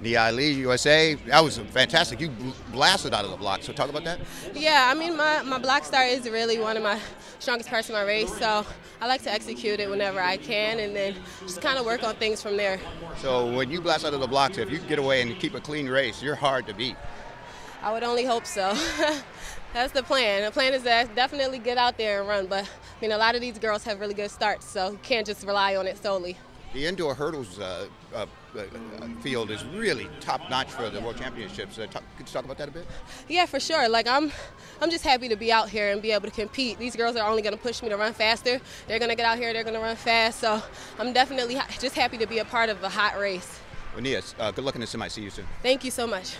Nia Ali, USA. That was fantastic. You blasted out of the block. So talk about that. Yeah, I mean, my, my block start is really one of my strongest parts of my race. So I like to execute it whenever I can and then just kind of work on things from there. So when you blast out of the blocks, if you get away and keep a clean race, you're hard to beat. I would only hope so. That's the plan. The plan is to definitely get out there and run. But I mean, a lot of these girls have really good starts, so you can't just rely on it solely. The indoor hurdles uh, uh, uh, field is really top notch for the World Championships. Uh, talk, could you talk about that a bit? Yeah, for sure. Like I'm, I'm just happy to be out here and be able to compete. These girls are only going to push me to run faster. They're going to get out here. They're going to run fast. So I'm definitely just happy to be a part of a hot race. Well, Nia, uh, good luck in the semi. See you soon. Thank you so much.